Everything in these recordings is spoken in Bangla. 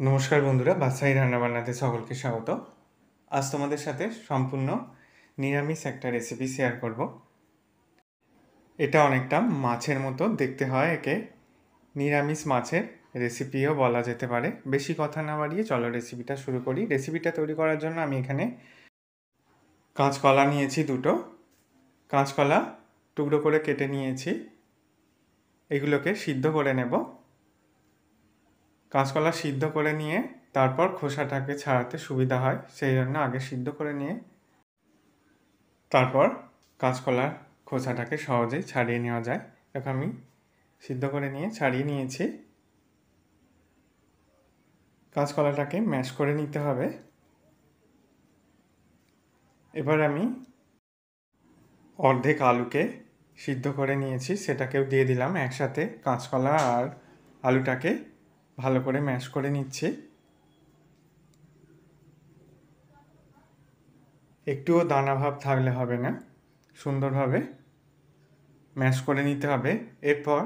নমস্কার বন্ধুরা বাদশাহী রান্নাবান্নাতে সকলকে স্বাগত। আজ তোমাদের সাথে সম্পূর্ণ নিরামিষ একটা রেসিপি শেয়ার করব। এটা অনেকটা মাছের মতো, দেখতে হয় একে। নিরামিষ মাছের রেসিপিও বলা যেতে পারে। বেশি কথা না বাড়িয়ে চলো রেসিপিটা শুরু করি। রেসিপিটা তৈরি করার জন্য আমি এখানে কাঁচকলা নিয়েছি দুটো। কাঁচকলা টুকরো করে কেটে নিয়েছি। এগুলোকে সিদ্ধ করে নেব। কাঁচকলা সিদ্ধ করে নিয়ে তারপর খোসাটাকে ছাড়াতে সুবিধা হয়, সেই জন্য আগে সিদ্ধ করে নিয়ে তারপর কাঁচকলার খোসাটাকে সহজেই ছাড়িয়ে নেওয়া যায়। দেখো আমি সিদ্ধ করে নিয়ে ছাড়িয়ে নিয়েছি। কাঁচকলাটাকে ম্যাশ করে নিতে হবে। এবার আমি অর্ধেক আলুকে সিদ্ধ করে নিয়েছি, সেটাকেও দিয়ে দিলাম একসাথে কাঁচকলা আর আলুটাকে। ভালো করে ম্যাশ করে নিচ্ছি। একটুও দানা ভাব থাকলে হবে না, সুন্দরভাবে ম্যাশ করে নিতে হবে। এরপর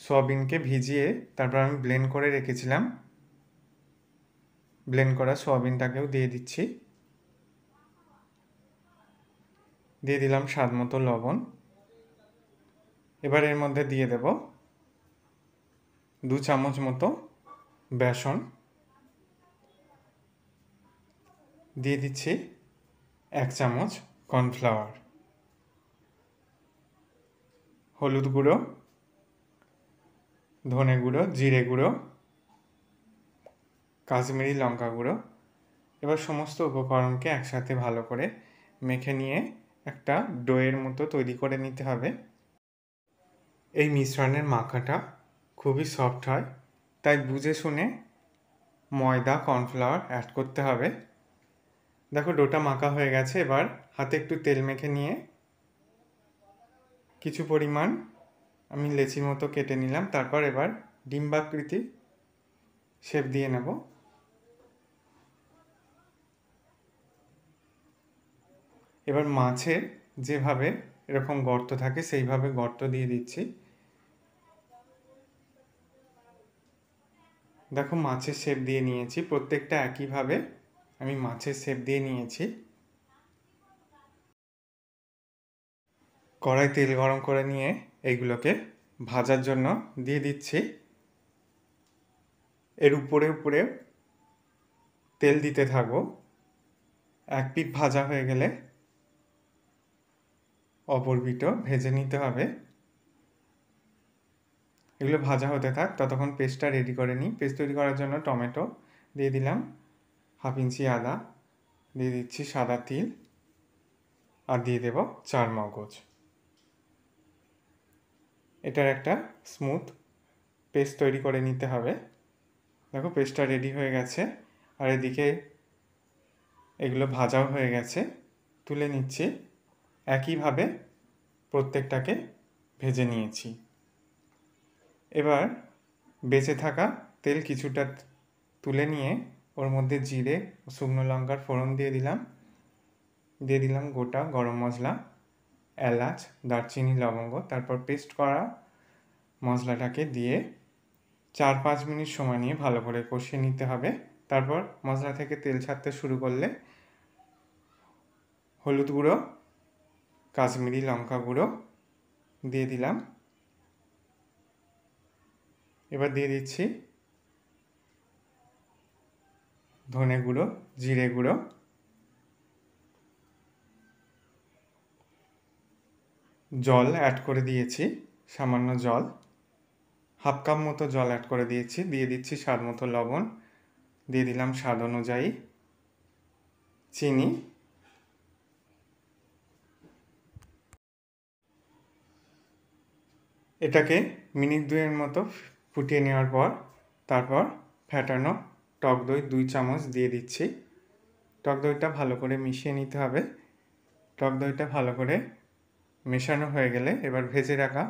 সয়াবিনকে ভিজিয়ে তারপর আমি ব্লেন্ড করে রেখেছিলাম। ব্লেন্ড করা সয়াবিনটাকেও দিয়ে দিচ্ছি। দিয়ে দিলাম স্বাদ মতো লবণ। এবার এর মধ্যে দিয়ে দেব দু চামচ মতো বেসন দিয়ে দিচ্ছি এক চামচ কর্নফ্লাওয়ার, হলুদ গুঁড়ো, ধনে গুঁড়ো, জিরে গুঁড়ো, কাশ্মীরি লঙ্কা গুঁড়ো, এবার সমস্ত উপকরণকে একসাথে ভালো করে মেখে নিয়ে একটা ডোয়ের মতো তৈরি করে নিতে হবে। এই মিশ্রণের মাখাটা খুবই সফট হয়। তাই বুঝে শুনে ময়দা, কর্নফ্লাওয়ার অ্যাড করতে হবে। দেখো ডোটা মাখা হয়ে গেছে, এবার হাতে একটু তেল মেখে নিয়ে কিছু পরিমাণ আমি লেচির মতো কেটে নিলাম, তারপর এবার ডিম্বাকৃতি শেপ দিয়ে নেব। এবার মাছের যেভাবে এরকম গর্ত থাকে, সেইভাবে গর্ত দিয়ে দিচ্ছি। দেখো মাছের শেপ দিয়ে নিয়েছি, প্রত্যেকটা একইভাবে আমি মাছের শেপ দিয়ে নিয়েছি। কড়াই তেল গরম করে নিয়ে এইগুলোকে ভাজার জন্য দিয়ে দিচ্ছি। এর উপরে উপরে তেল দিতে থাকব। এক পিঠ ভাজা হয়ে গেলে অপর পিঠও ভেজে নিতে হবে। এগুলো ভাজা হতে থাক। ততক্ষণ পেস্টটা রেডি করে নিই। পেস্ট তৈরি করার জন্য টমেটো দিয়ে দিলাম। হাফ ইঞ্চি আদা দিয়ে দিচ্ছি সাদা তিল আর দিয়ে দেব চার মগজ। এটার একটা স্মুথ পেস্ট তৈরি করে নিতে হবে। দেখো পেস্টটা রেডি হয়ে গেছে। আর এদিকে এগুলো ভাজাও হয়ে গেছে। তুলে নিচ্ছি। একইভাবে প্রত্যেকটাকে ভেজে নিয়েছি। এবার বেঁচে থাকা তেল কিছুটা তুলে নিয়ে ওর মধ্যে জিরে, শুকনো লঙ্কার ফোড়ন দিয়ে দিলাম। দিয়ে দিলাম গোটা গরম মশলা, এলাচ, দারচিনি, লবঙ্গ, তারপর পেস্ট করা মশলাটাকে দিয়ে চার পাঁচ মিনিট সময় নিয়ে ভালো করে কষিয়ে নিতে হবে। তারপর মশলা থেকে তেল ছাড়তে শুরু করলে হলুদ গুঁড়ো, কাশ্মীরি লঙ্কা গুঁড়ো দিয়ে দিলাম। এবার দিয়ে দিচ্ছি ধনে গুঁড়ো, জিরে গুঁড়ো। জল অ্যাড করে দিয়েছি, সামান্য জল। হাফ কাপ মতো জল অ্যাড করে দিয়েছি, দিয়ে দিচ্ছি স্বাদ মতো লবণ। দিয়ে দিলাম স্বাদ অনুযায়ী চিনি। এটাকে মিনিট দুয়ের মতো ফুটিয়ে নেওয়ার পর তারপর ফ্যাটানো টক দই দুই চামচ দিয়ে দিচ্ছি। টক দইটা ভালো করে মিশিয়ে নিতে হবে। টক দইটা ভালো করে মেশানো হয়ে গেলে এবার ভেজে রাখা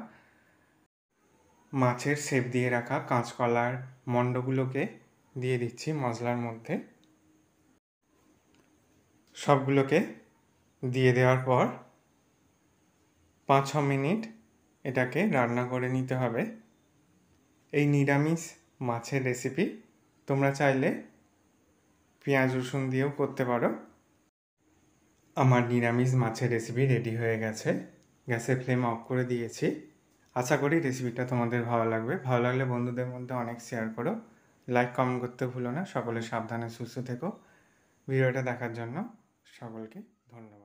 মাছের সেপ দিয়ে রাখা কাঁচকলার মণ্ডগুলোকে দিয়ে দিচ্ছি মশলার মধ্যে। সবগুলোকে দিয়ে দেওয়ার পর পাঁচ ছ মিনিট এটাকে রান্না করে নিতে হবে। এই নিরামিষ মাছের রেসিপি তোমরা চাইলে পেঁয়াজ, রসুন দিয়েও করতে পারো। আমার নিরামিষ মাছের রেসিপি রেডি হয়ে গেছে। গ্যাসের ফ্লেম অফ করে দিয়েছি। আশা করি রেসিপিটা তোমাদের ভালো লাগবে। ভালো লাগলে বন্ধুদের মধ্যে অনেক শেয়ার করো। লাইক কমেন্ট করতে ভুলো না। সকলে সাবধানে, সুস্থ থেকো। ভিডিওটা দেখার জন্য সকলকে ধন্যবাদ।